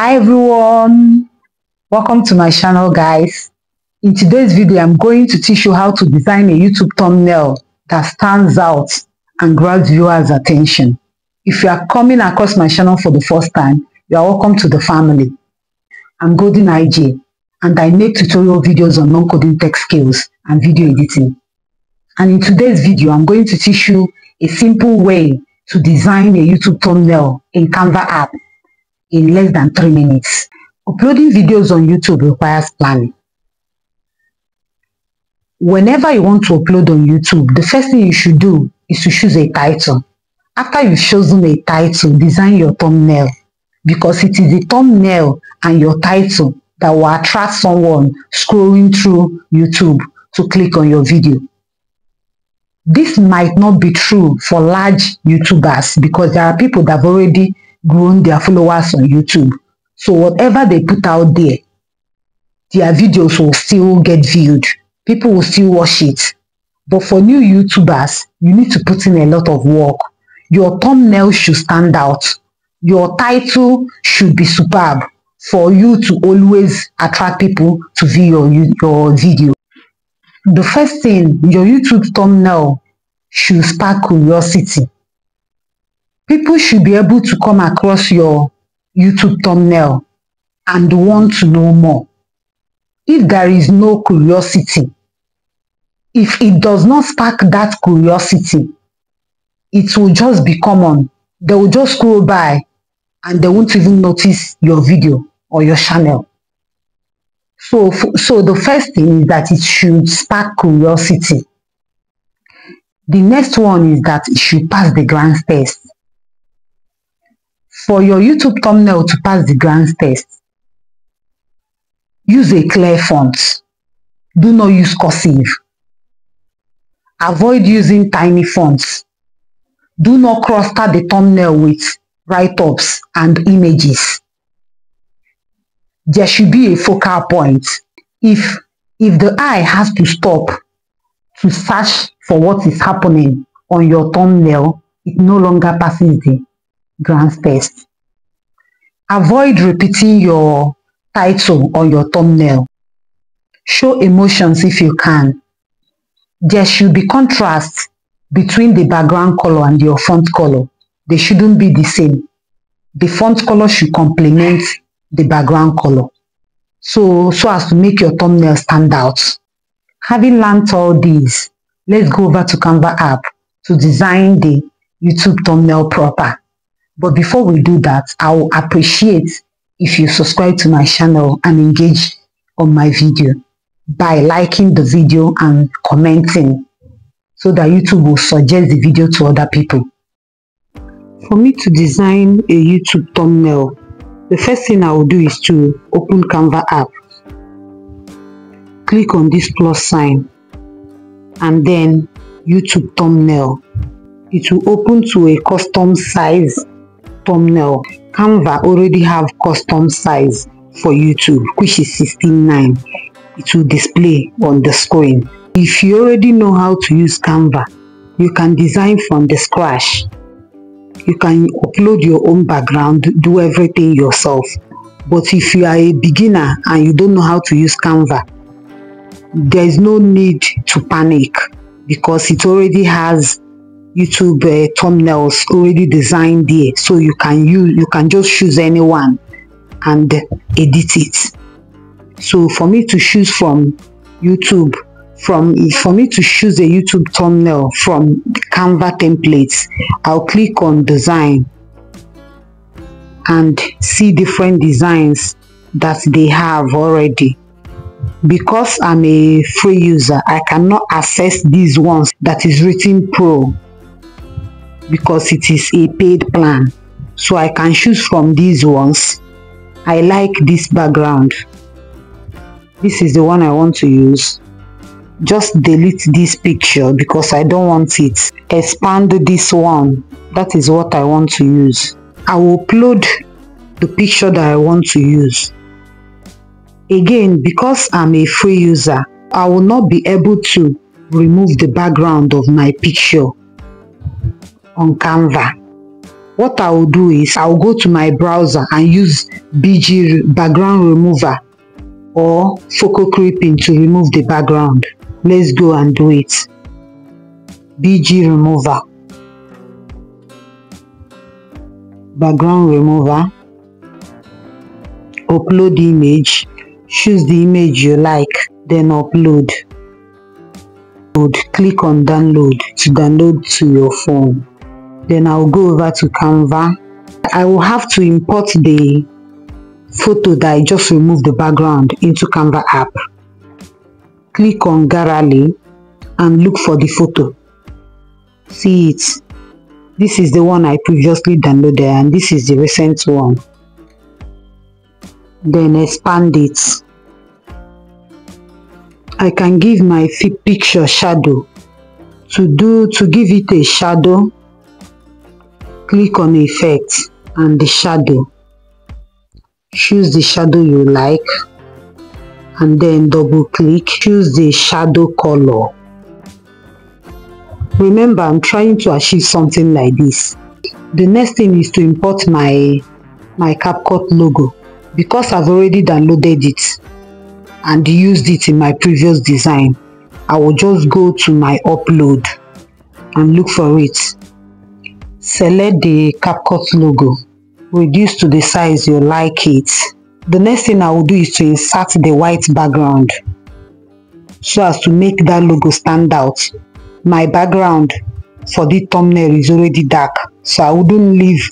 Hi everyone, welcome to my channel guys. In today's video, I'm going to teach you how to design a YouTube thumbnail that stands out and grabs viewers' attention. If you are coming across my channel for the first time, you are welcome to the family. I'm Golden IJ and I make tutorial videos on non-coding tech skills and video editing. And in today's video, I'm going to teach you a simple way to design a YouTube thumbnail in Canva app in less than 3 minutes. Uploading videos on YouTube requires planning. Whenever you want to upload on YouTube, the first thing you should do is to choose a title. After you've chosen a title, design your thumbnail because it is the thumbnail and your title that will attract someone scrolling through YouTube to click on your video. This might not be true for large YouTubers because there are people that have already grown their followers on YouTube. So whatever they put out there, their videos will still get viewed. People will still watch it. But for new YouTubers, you need to put in a lot of work. Your thumbnail should stand out. Your title should be superb for you to always attract people to view your, your video. The first thing, your YouTube thumbnail should spark curiosity. People should be able to come across your YouTube thumbnail and want to know more. If there is no curiosity, if it does not spark that curiosity, it will just be common. They will just scroll by and they won't even notice your video or your channel. So, so the first thing is that it should spark curiosity. The next one is that it should pass the glance test. For your YouTube thumbnail to pass the glance test, use a clear font. Do not use cursive. Avoid using tiny fonts. Do not cluster the thumbnail with write-ups and images. There should be a focal point. If, if the eye has to stop to search for what is happening on your thumbnail, it no longer passes the glance test. Avoid repeating your title or your thumbnail. Show emotions if you can. There should be contrast between the background color and your font color. They shouldn't be the same. The font color should complement the background color. So, so as to make your thumbnail stand out. Having learned all these, let's go over to Canva app to design the YouTube thumbnail proper. But before we do that, I will appreciate if you subscribe to my channel and engage on my video by liking the video and commenting so that YouTube will suggest the video to other people. For me to design a YouTube thumbnail, the first thing I will do is to open Canva app. Click on this plus sign and then YouTube thumbnail. It will open to a custom size thumbnail. Canva already have custom size for YouTube which is 16.9. It will display on the screen. If you already know how to use Canva, you can design from the scratch you can upload your own background do everything yourself but if you are a beginner and you don't know how to use canva there is no need to panic because it already has youtube uh, thumbnails already designed there so you can use you can just choose anyone and edit it so for me to choose from youtube from for me to choose a YouTube thumbnail from Canva templates, I'll click on design and see different designs that they have already. Because I'm a free user, I cannot access these ones that is written pro because it is a paid plan. So I can choose from these ones. I like this background. This is the one I want to use just delete this picture because I don't want it expand this one that is what I want to use I will upload the picture that I want to use again because I'm a free user I will not be able to remove the background of my picture on Canva what I will do is I will go to my browser and use BG background remover or focal clipping to remove the background. Let's go and do it. BG remover. Background remover. Upload the image. Choose the image you like, then upload. Click on download to download to your phone. Then I'll go over to Canva. I will have to import the photo that I just removed the background into Canva app. Click on Gallery and look for the photo. See it. This is the one I previously downloaded and this is the recent one. Then expand it. I can give my picture shadow. To do to give it a shadow, click on effect and the shadow. Choose the shadow you like and then double click. Choose the shadow color. Remember i'm trying to achieve something like this. The next thing is to import my my CapCut logo. Because I've already downloaded it and used it in my previous design I will just go to my upload and look for it select the CapCut logo, reduce to the size you like it. The next thing I will do is to insert the white background so as to make that logo stand out. My background for the thumbnail is already dark so I wouldn't leave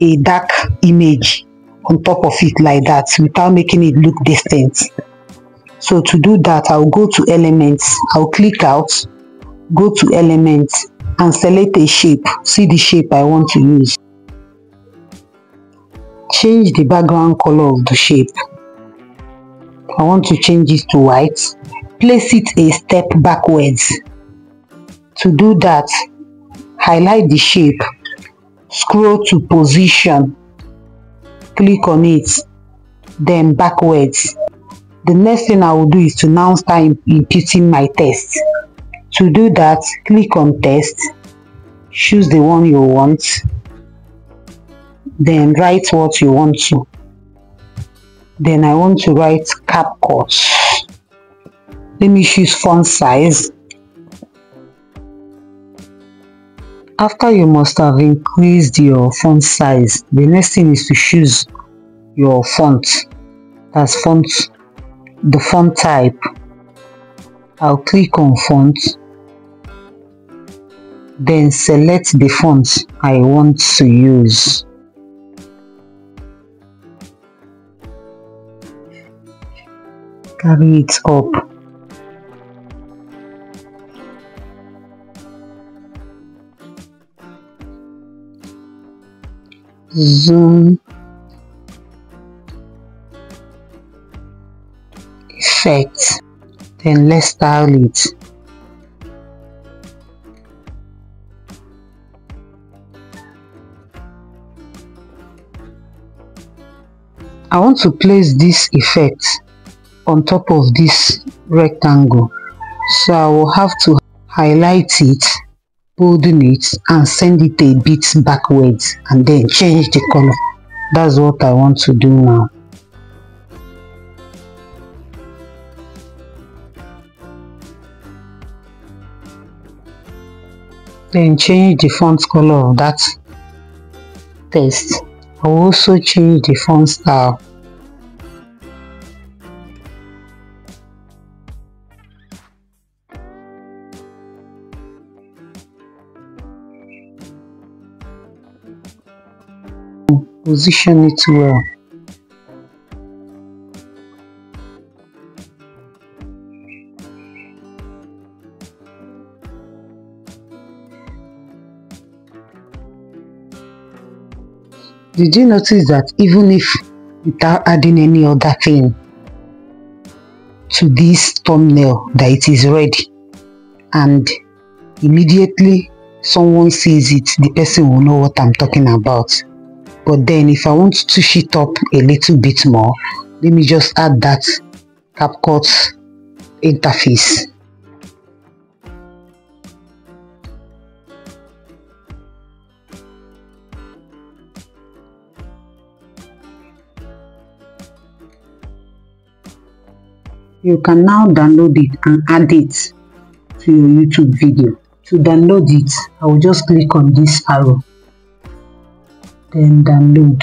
a dark image on top of it like that without making it look distant. So to do that, I'll go to elements, I'll click out, go to elements and select a shape. See the shape I want to use. Change the background color of the shape. I want to change it to white. Place it a step backwards. To do that highlight the shape. Scroll to position. Click on it. Then backwards. The next thing I will do is to now start imputing my text to do that, click on text, choose the one you want, then write what you want to. Then I want to write CapCut. Let me choose font size. After you must have increased your font size, the next thing is to choose your font. That's font, the font type. I'll click on font then select the font I want to use. Carry it up. Zoom effect then let's style it I want to place this effect on top of this rectangle. So I will have to highlight it bolden it and send it a bit backwards and then change the color. That's what I want to do now. Then change the font color of that text I will also change the font style. Position it well. Did you notice that even if without adding any other thing to this thumbnail that it is ready and immediately someone sees it the person will know what I'm talking about. But then if I want to touch it up a little bit more let me just add that CapCut interface you can now download it and add it to your YouTube video. To download it, I will just click on this arrow, then download.